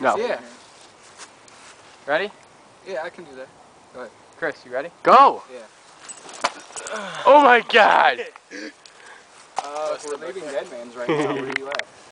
No. Yeah. Ready? Yeah, I can do that. Go ahead. Chris, you ready? Go! Yeah. Oh my god! Uh, we're leaving Dead Man's right now. Where are you at?